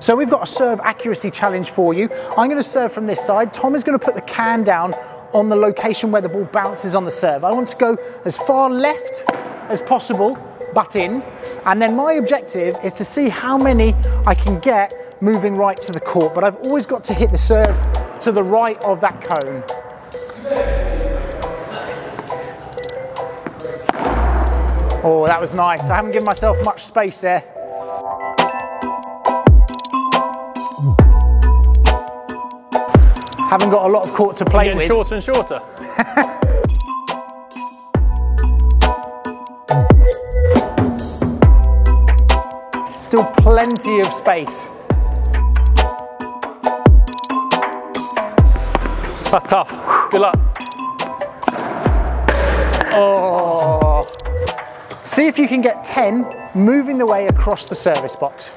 So we've got a serve accuracy challenge for you. I'm going to serve from this side. Tom is going to put the can down on the location where the ball bounces on the serve. I want to go as far left as possible, but in. And then my objective is to see how many I can get moving right to the court. But I've always got to hit the serve to the right of that cone. Oh, that was nice. I haven't given myself much space there. Haven't got a lot of court to play Getting with. shorter and shorter. Still plenty of space. That's tough. Good luck. Oh. See if you can get 10 moving the way across the service box.